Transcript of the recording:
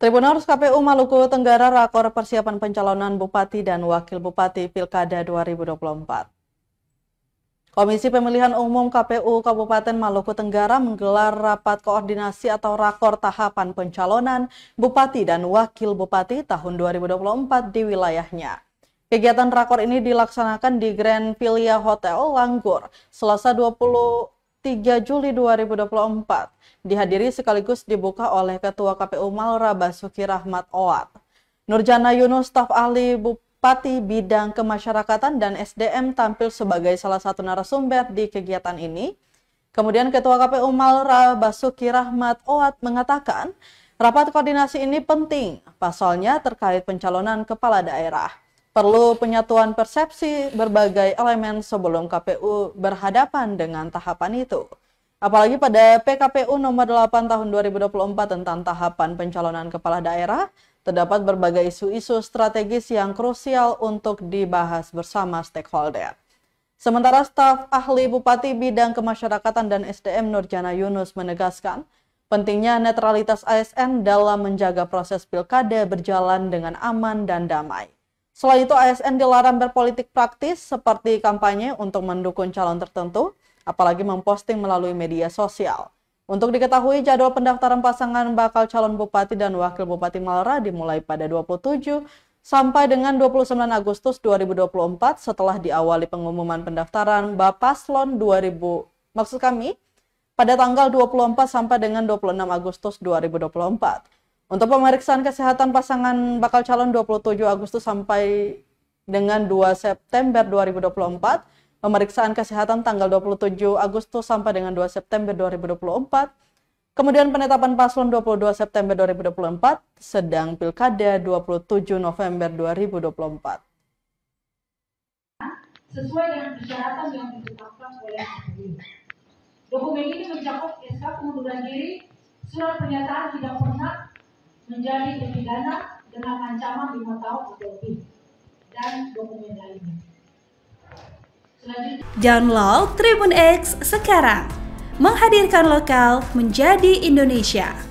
Tribunal KPU Maluku Tenggara rakor persiapan pencalonan Bupati dan Wakil Bupati Pilkada 2024. Komisi Pemilihan Umum KPU Kabupaten Maluku Tenggara menggelar rapat koordinasi atau rakor tahapan pencalonan Bupati dan Wakil Bupati tahun 2024 di wilayahnya. Kegiatan rakor ini dilaksanakan di Grand Pilia Hotel Langgur, Selasa 20 3 Juli 2024 dihadiri sekaligus dibuka oleh Ketua KPU Malra Basuki Rahmat Owat. Nurjana Yunus, staf ahli Bupati Bidang Kemasyarakatan dan SDM tampil sebagai salah satu narasumber di kegiatan ini. Kemudian Ketua KPU Malra Basuki Rahmat Owat mengatakan, rapat koordinasi ini penting, pasalnya terkait pencalonan kepala daerah. Perlu penyatuan persepsi berbagai elemen sebelum KPU berhadapan dengan tahapan itu. Apalagi pada PKPU nomor 8 tahun 2024 tentang tahapan pencalonan kepala daerah, terdapat berbagai isu-isu strategis yang krusial untuk dibahas bersama stakeholder. Sementara staf ahli Bupati Bidang Kemasyarakatan dan SDM Nurjana Yunus menegaskan, pentingnya netralitas ASN dalam menjaga proses pilkada berjalan dengan aman dan damai. Selain itu, ASN dilarang berpolitik praktis seperti kampanye untuk mendukung calon tertentu, apalagi memposting melalui media sosial. Untuk diketahui, jadwal pendaftaran pasangan bakal calon bupati dan wakil bupati Malra dimulai pada 27 sampai dengan 29 Agustus 2024 setelah diawali pengumuman pendaftaran Bapaslon 2000 maksud kami pada tanggal 24 sampai dengan 26 Agustus 2024. Untuk pemeriksaan kesehatan pasangan bakal calon 27 Agustus sampai dengan 2 September 2024, pemeriksaan kesehatan tanggal 27 Agustus sampai dengan 2 September 2024, kemudian penetapan paslon 22 September 2024, sedang pilkada 27 November 2024. Sesuai dengan persyaratan yang ditetapkan oleh. Dokumen ini mencakup SK pengunduran diri, surat pernyataan tidak pernah menjadi terpidana dengan ancaman lima tahun atau lebih dan dokumen lainnya. Download Tribun X sekarang, menghadirkan lokal menjadi Indonesia.